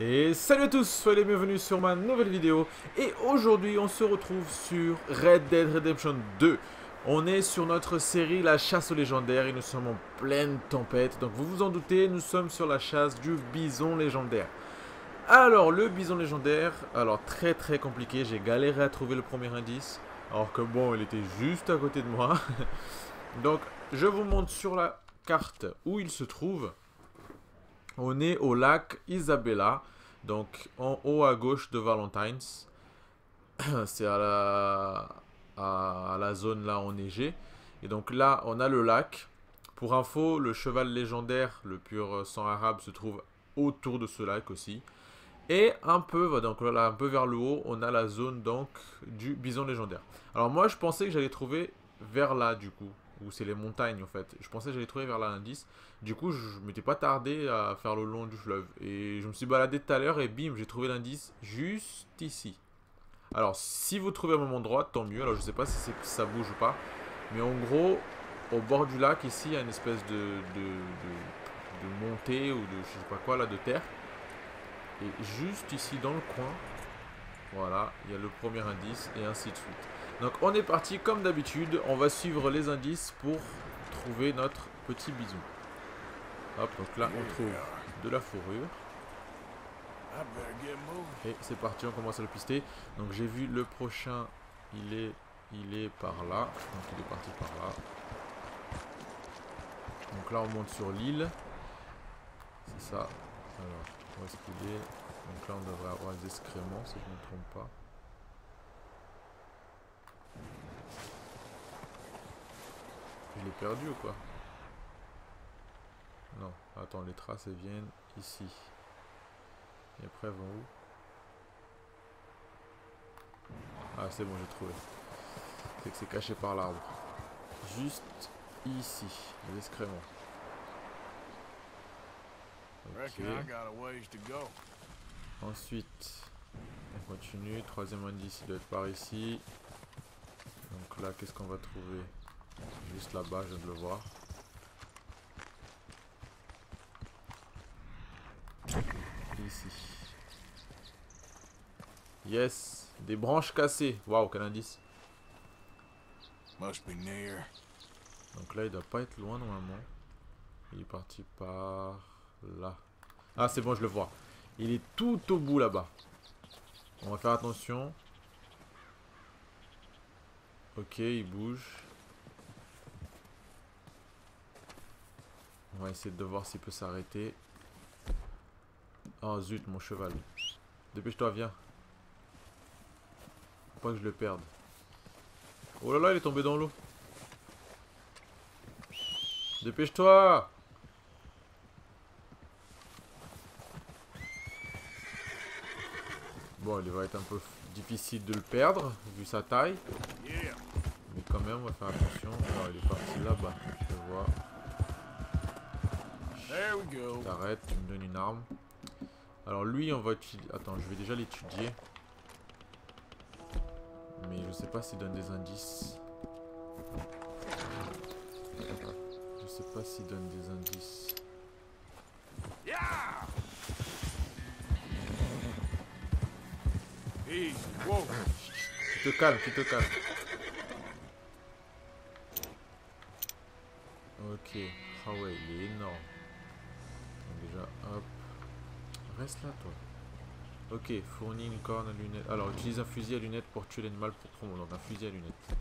Et salut à tous, soyez les bienvenus sur ma nouvelle vidéo. Et aujourd'hui, on se retrouve sur Red Dead Redemption 2. On est sur notre série La chasse aux légendaires et nous sommes en pleine tempête. Donc vous vous en doutez, nous sommes sur la chasse du bison légendaire. Alors, le bison légendaire, alors très très compliqué, j'ai galéré à trouver le premier indice. Alors que bon, il était juste à côté de moi. Donc, je vous montre sur la carte où il se trouve. On est au lac Isabella, donc en haut à gauche de Valentine's. C'est à la, zone là enneigée. Et donc là, on a le lac. Pour info, le cheval légendaire, le pur sang arabe, se trouve autour de ce lac aussi. Et un peu, donc un peu vers le haut, on a la zone donc du bison légendaire. Alors moi, je pensais que j'allais trouver vers là, du coup où c'est les montagnes en fait. Je pensais que j'allais trouver vers l'indice. Du coup, je m'étais pas tardé à faire le long du fleuve. Et je me suis baladé tout à l'heure et bim, j'ai trouvé l'indice juste ici. Alors, si vous trouvez un moment droit, tant mieux. Alors, je sais pas si ça bouge ou pas. Mais en gros, au bord du lac, ici, il y a une espèce de, montée ou de je sais pas quoi là, de terre. Et juste ici dans le coin, voilà, il y a le premier indice et ainsi de suite. Donc on est parti comme d'habitude, on va suivre les indices pour trouver notre petit bisou. Hop, donc là on trouve de la fourrure. Et c'est parti, on commence à le pister. Donc j'ai vu le prochain, il est, il est par là. Donc il est parti par là. Donc là on monte sur l'île. C'est ça. Alors, où est-ce qu'il est, Donc là on devrait avoir les excréments si je ne me trompe pas. Perdu ou quoi? Non, attends, les traces elles viennent ici. Et après elles vont où? Ah c'est bon, j'ai trouvé. C'est que c'est caché par l'arbre. Juste ici, les excréments. Ensuite, on continue. Troisième indice, il doit être par ici. Donc là, qu'est-ce qu'on va trouver? Juste là-bas, je viens de le voir. Ici. Yes Des branches cassées. Waouh, quel indice. Donc là, il doit pas être loin normalement. Il est parti par là. Ah, c'est bon, je le vois. Il est tout au bout là-bas. On va faire attention. Ok, il bouge. On va essayer de voir s'il peut s'arrêter. Oh zut, mon cheval. Dépêche-toi, viens. Faut pas que je le perde. Oh là là, il est tombé dans l'eau. Dépêche-toi Bon, il va être un peu difficile de le perdre, vu sa taille. Mais quand même, on va faire attention. Oh, il est parti là-bas, je vois. T'arrêtes, tu me donnes une arme. Alors lui, on va utiliser... Attends, je vais déjà l'étudier. Mais je sais pas s'il donne des indices. Je sais pas s'il donne des indices. Tu te calmes, tu te calmes. Ok. Ah ouais, il est énorme hop. Reste là, toi. Ok, fournit une corne à lunettes. Alors, utilise un fusil à lunettes pour tuer l'animal pour promo. Donc, un fusil à lunettes.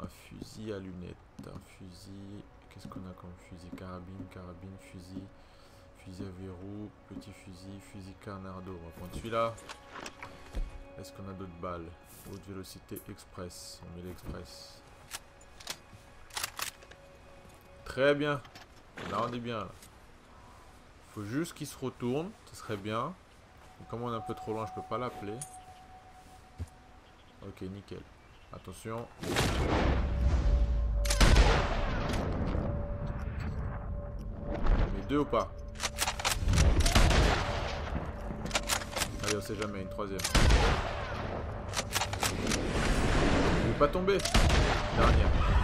Un fusil à lunettes. Un fusil... Qu'est-ce qu'on a comme fusil? Carabine, carabine, fusil. Fusil à verrou, petit fusil, fusil carnardo. On va prendre celui-là. Est-ce qu'on a d'autres balles? Haute vélocité express. On met l'express. Très bien. Là, on est bien. Là. Faut juste qu'il se retourne, ce serait bien. comme on est un peu trop loin, je peux pas l'appeler. Ok, nickel. Attention. Mais deux ou pas? Allez, on sait jamais, une troisième. Il veut pas tomber. Dernière.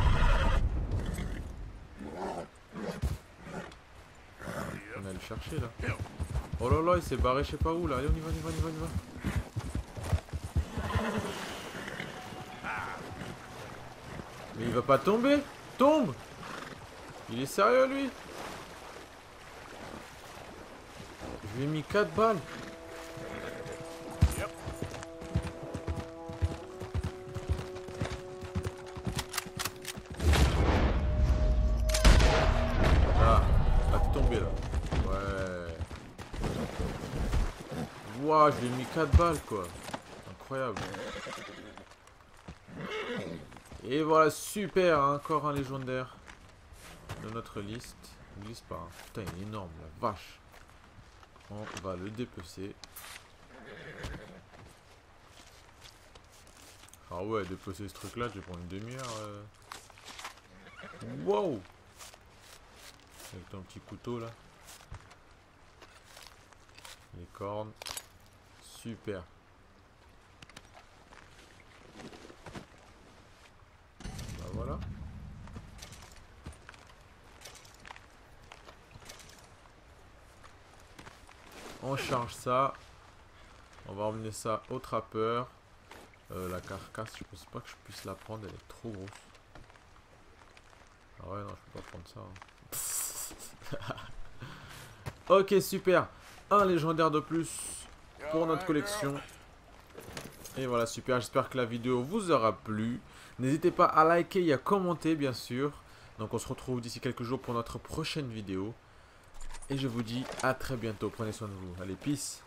Chercher là. Oh là là, il s'est barré je sais pas où là. Allez, on y va, on y va, on y va, on y va. Mais il va pas tomber Tombe Il est sérieux lui Je lui ai mis 4 balles. Ouah, je mis 4 balles quoi. Incroyable. Et voilà, super, hein, encore un légendaire de notre liste. Il glisse pas. Hein. Putain, il est énorme, la vache. On va le dépecer. Ah ouais, dépecer ce truc là, je vais prendre une demi-heure. Euh. Wow Avec ton petit couteau là. Les cornes. Super. Bah voilà. On charge ça. On va emmener ça au trappeur. Euh, la carcasse, je pense pas que je puisse la prendre, elle est trop grosse. Ah ouais, non, je peux pas prendre ça. Hein. ok, super. Un légendaire de plus pour notre collection. Et voilà, super. J'espère que la vidéo vous aura plu. N'hésitez pas à liker et à commenter, bien sûr. Donc, on se retrouve d'ici quelques jours pour notre prochaine vidéo. Et je vous dis à très bientôt. Prenez soin de vous. Allez, peace